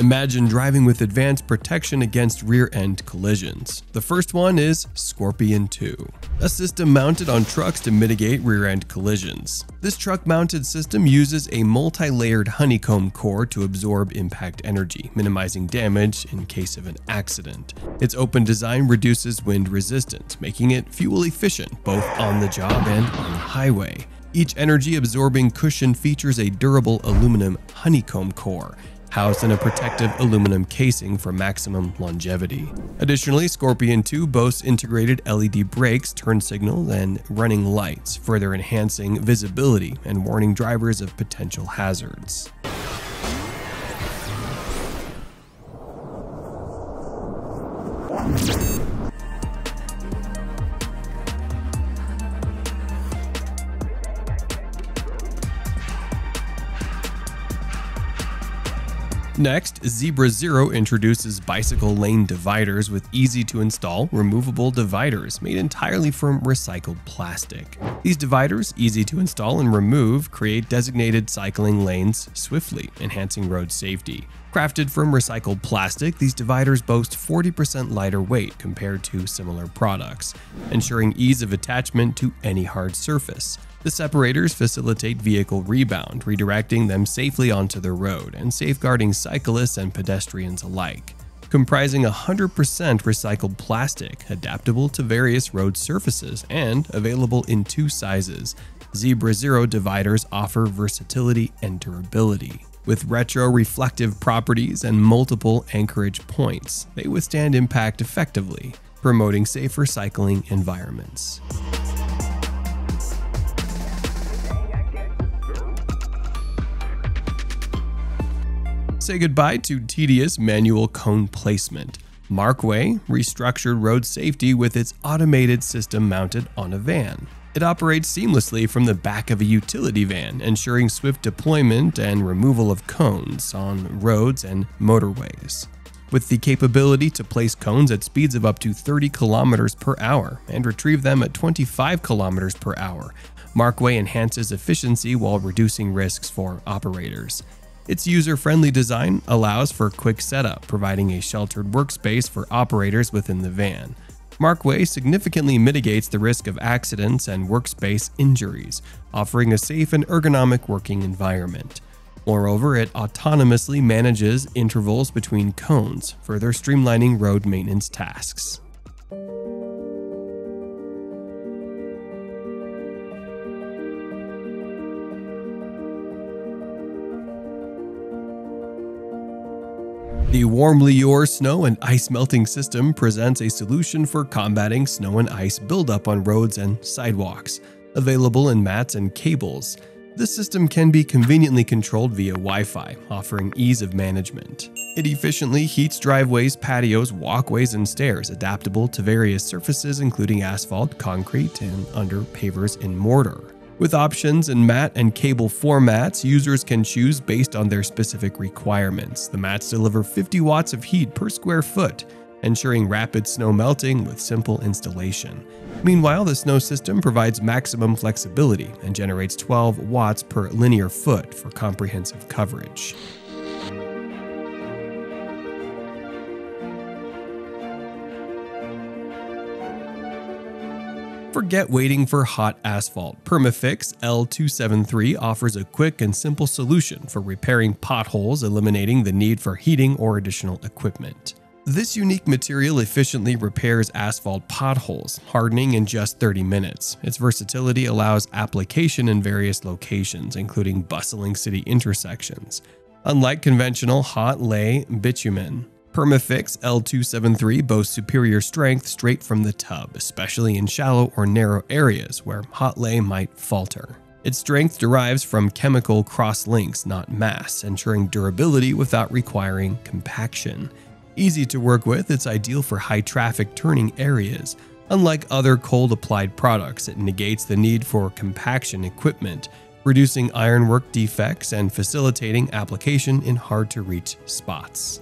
Imagine driving with advanced protection against rear-end collisions. The first one is Scorpion 2, a system mounted on trucks to mitigate rear-end collisions. This truck-mounted system uses a multi-layered honeycomb core to absorb impact energy, minimizing damage in case of an accident. Its open design reduces wind resistance, making it fuel efficient both on the job and on the highway. Each energy-absorbing cushion features a durable aluminum honeycomb core, housed in a protective aluminum casing for maximum longevity. Additionally, Scorpion 2 boasts integrated LED brakes, turn signals, and running lights, further enhancing visibility and warning drivers of potential hazards. Next, Zebra Zero introduces bicycle lane dividers with easy to install, removable dividers made entirely from recycled plastic. These dividers, easy to install and remove, create designated cycling lanes swiftly, enhancing road safety. Crafted from recycled plastic, these dividers boast 40% lighter weight compared to similar products, ensuring ease of attachment to any hard surface. The separators facilitate vehicle rebound, redirecting them safely onto the road and safeguarding cyclists and pedestrians alike. Comprising 100% recycled plastic, adaptable to various road surfaces, and available in two sizes, Zebra Zero dividers offer versatility and durability. With retro reflective properties and multiple anchorage points, they withstand impact effectively, promoting safer cycling environments. Say goodbye to tedious manual cone placement. Markway restructured road safety with its automated system mounted on a van. It operates seamlessly from the back of a utility van, ensuring swift deployment and removal of cones on roads and motorways. With the capability to place cones at speeds of up to 30 kilometers per hour and retrieve them at 25 kilometers per hour, Markway enhances efficiency while reducing risks for operators. Its user-friendly design allows for quick setup, providing a sheltered workspace for operators within the van. Markway significantly mitigates the risk of accidents and workspace injuries, offering a safe and ergonomic working environment. Moreover, it autonomously manages intervals between cones, further streamlining road maintenance tasks. The Warmly Yours snow and ice melting system presents a solution for combating snow and ice buildup on roads and sidewalks. Available in mats and cables, this system can be conveniently controlled via Wi-Fi, offering ease of management. It efficiently heats driveways, patios, walkways, and stairs, adaptable to various surfaces including asphalt, concrete, and under pavers in mortar. With options in mat and cable formats, users can choose based on their specific requirements. The mats deliver 50 watts of heat per square foot, ensuring rapid snow melting with simple installation. Meanwhile, the snow system provides maximum flexibility and generates 12 watts per linear foot for comprehensive coverage. Forget waiting for hot asphalt. PermaFyx L273 offers a quick and simple solution for repairing potholes, eliminating the need for heating or additional equipment. This unique material efficiently repairs asphalt potholes, hardening in just 30 minutes. Its versatility allows application in various locations, including bustling city intersections. Unlike conventional hot lay bitumen, PermaFyx L273 boasts superior strength straight from the tub, especially in shallow or narrow areas where hot lay might falter. Its strength derives from chemical cross links, not mass, ensuring durability without requiring compaction. Easy to work with, it's ideal for high traffic turning areas. Unlike other cold applied products, it negates the need for compaction equipment, reducing ironwork defects and facilitating application in hard to reach spots.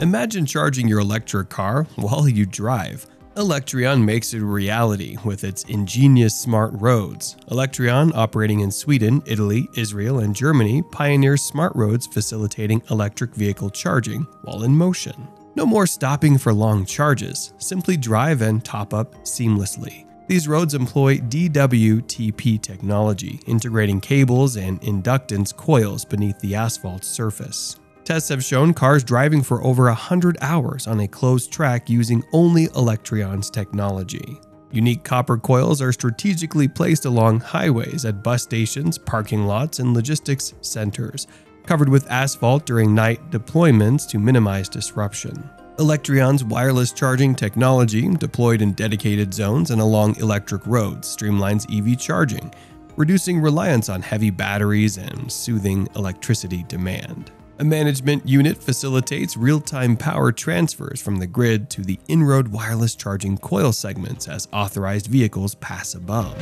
Imagine charging your electric car while you drive. Electreon makes it a reality with its ingenious smart roads. Electreon, operating in Sweden, Italy, Israel, and Germany, pioneers smart roads facilitating electric vehicle charging while in motion. No more stopping for long charges, simply drive and top up seamlessly. These roads employ DWTP technology, integrating cables and inductance coils beneath the asphalt surface. Tests have shown cars driving for over 100 hours on a closed track using only Electreon's technology. Unique copper coils are strategically placed along highways at bus stations, parking lots, and logistics centers, covered with asphalt during night deployments to minimize disruption. Electreon's wireless charging technology, deployed in dedicated zones and along electric roads, streamlines EV charging, reducing reliance on heavy batteries and soothing electricity demand. A management unit facilitates real time power transfers from the grid to the in-road wireless charging coil segments as authorized vehicles pass above.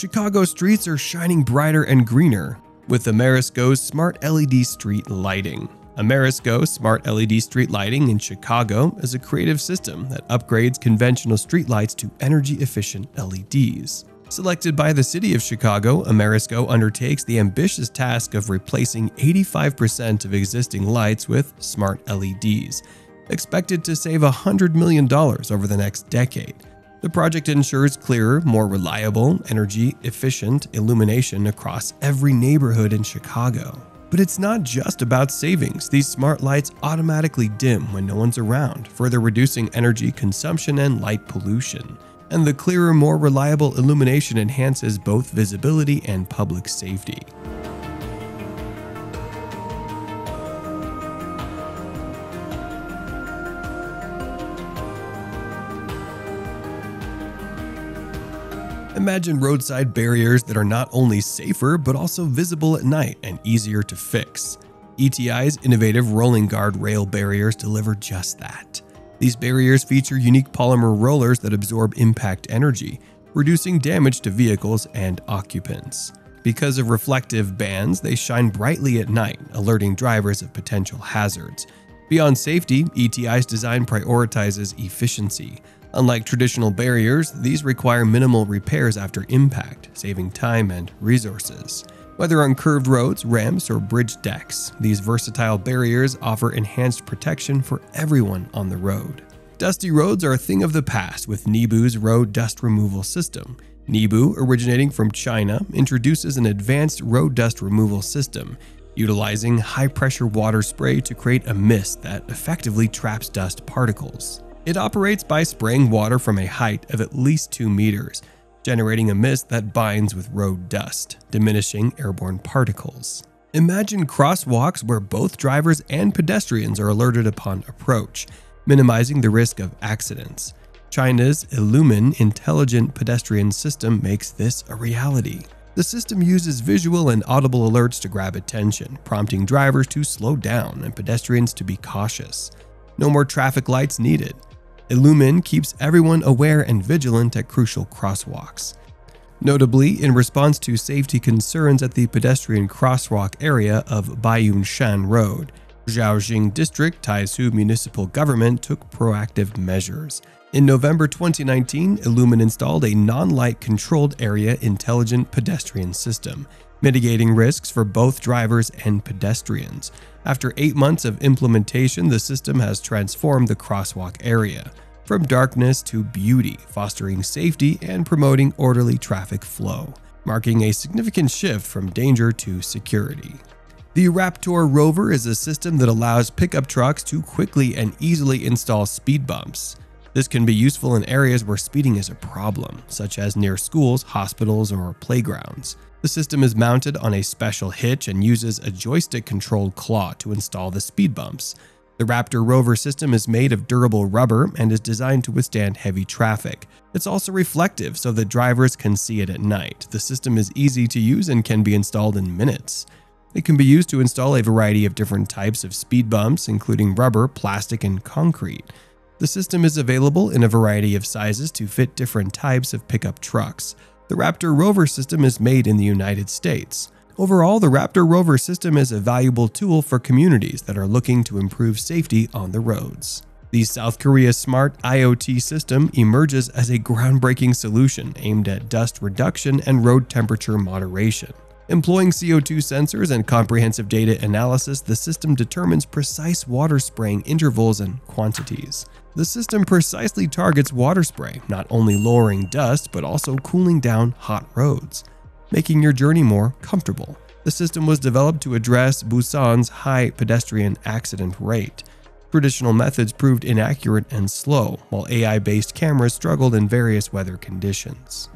Chicago streets are shining brighter and greener with Ameresco's smart LED street lighting. Ameresco Smart LED Street Lighting in Chicago is a creative system that upgrades conventional streetlights to energy efficient LEDs. Selected by the city of Chicago, Ameresco undertakes the ambitious task of replacing 85% of existing lights with smart LEDs, expected to save $100 million over the next decade. The project ensures clearer, more reliable, energy efficient illumination across every neighborhood in Chicago. But it's not just about savings. These smart lights automatically dim when no one's around, further reducing energy consumption and light pollution. And the clearer, more reliable illumination enhances both visibility and public safety. Imagine roadside barriers that are not only safer but also visible at night and easier to fix. ETI's innovative rolling guard rail barriers deliver just that. These barriers feature unique polymer rollers that absorb impact energy, reducing damage to vehicles and occupants. Because of reflective bands, they shine brightly at night, alerting drivers of potential hazards. Beyond safety, ETI's design prioritizes efficiency, Unlike traditional barriers, these require minimal repairs after impact, saving time and resources. Whether on curved roads, ramps, or bridge decks, these versatile barriers offer enhanced protection for everyone on the road. Dusty roads are a thing of the past with Nebu's road dust removal system. Nibu, originating from China, introduces an advanced road dust removal system, utilizing high pressure water spray to create a mist that effectively traps dust particles. It operates by spraying water from a height of at least 2 meters, generating a mist that binds with road dust, diminishing airborne particles. Imagine crosswalks where both drivers and pedestrians are alerted upon approach, minimizing the risk of accidents. China's Ellumin intelligent pedestrian system makes this a reality. The system uses visual and audible alerts to grab attention, prompting drivers to slow down and pedestrians to be cautious. No more traffic lights needed. Ellumin keeps everyone aware and vigilant at crucial crosswalks. Notably, in response to safety concerns at the pedestrian crosswalk area of Baiyunshan Road, Zhaoxing District Taizhou Municipal Government took proactive measures. In November 2019, Ellumin installed a non-light controlled area intelligent pedestrian system, mitigating risks for both drivers and pedestrians. After eight months of implementation, the system has transformed the crosswalk area from darkness to beauty, fostering safety and promoting orderly traffic flow, marking a significant shift from danger to security. The Raptor Rover is a system that allows pickup trucks to quickly and easily install speed bumps. This can be useful in areas where speeding is a problem, such as near schools, hospitals, or playgrounds. The system is mounted on a special hitch and uses a joystick controlled claw to install the speed bumps. The Raptor rover system is made of durable rubber and is designed to withstand heavy traffic. It's also reflective so that drivers can see it at night. The system is easy to use and can be installed in minutes. It can be used to install a variety of different types of speed bumps, including rubber, plastic, and concrete. The system is available in a variety of sizes to fit different types of pickup trucks. The Raptor rover system is made in the United States. Overall, the Raptor rover system is a valuable tool for communities that are looking to improve safety on the roads. The South Korea Smart IoT system emerges as a groundbreaking solution aimed at dust reduction and road temperature moderation. Employing CO2 sensors and comprehensive data analysis, the system determines precise water spraying intervals and quantities. The system precisely targets water spray, not only lowering dust but also cooling down hot roads, making your journey more comfortable. The system was developed to address Busan's high pedestrian accident rate. Traditional methods proved inaccurate and slow, while AI based cameras struggled in various weather conditions.